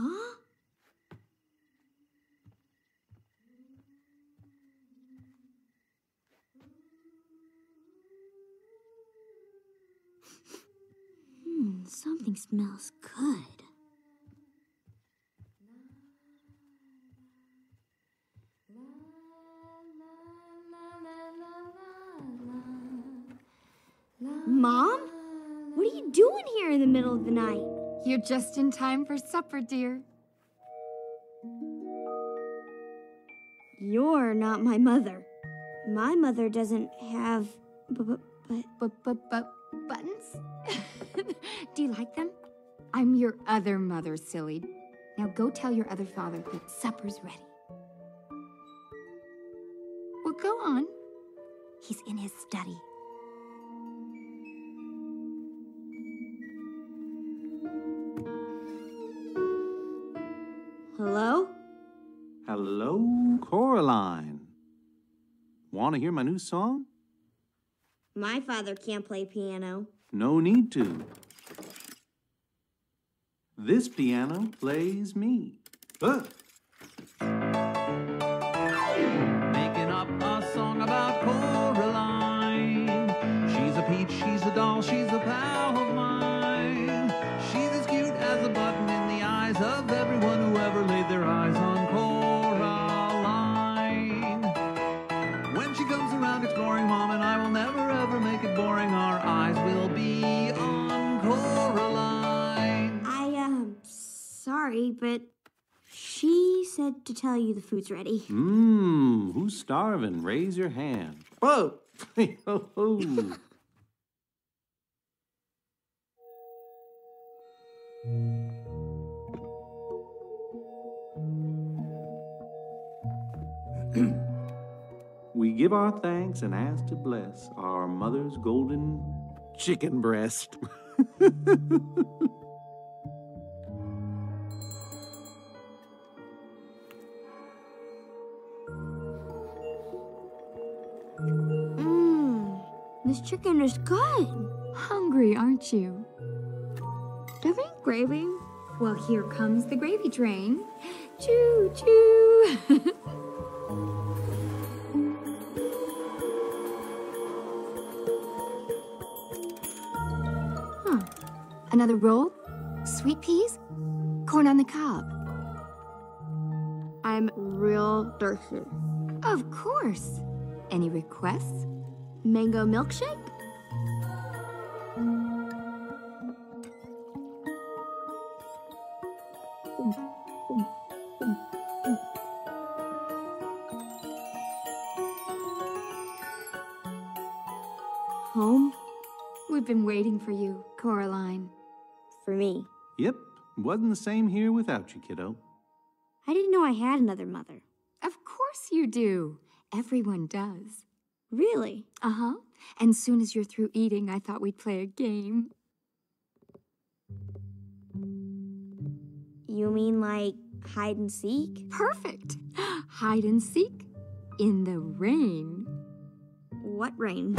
Huh? Hmm, something smells good. Mom? What are you doing here in the middle of the night? You're just in time for supper, dear. You're not my mother. My mother doesn't have. But, but, but But, but, but, buttons? Do you like them? I'm your other mother, silly. Now go tell your other father that supper's ready. Well, go on. He's in his study. Hello? Hello, Coraline. Want to hear my new song? My father can't play piano. No need to. This piano plays me. Uh. Sorry, but she said to tell you the food's ready. Mmm, who's starving? Raise your hand. Whoa! Ho, ho. we give our thanks and ask to bless our mother's golden chicken breast. this chicken is good. Hungry, aren't you? Do have gravy? Well, here comes the gravy train. Choo choo. huh. Another roll? Sweet peas? Corn on the cob? I'm real thirsty. Of course. Any requests? Mango milkshake? Home We've been waiting for you, Coraline. for me. yep, wasn't the same here without you, kiddo. I didn't know I had another mother. Of course you do. Everyone does. Really? Uh huh. And soon as you're through eating, I thought we'd play a game. You mean like hide and seek? Perfect. Hide and seek in the rain. What rain?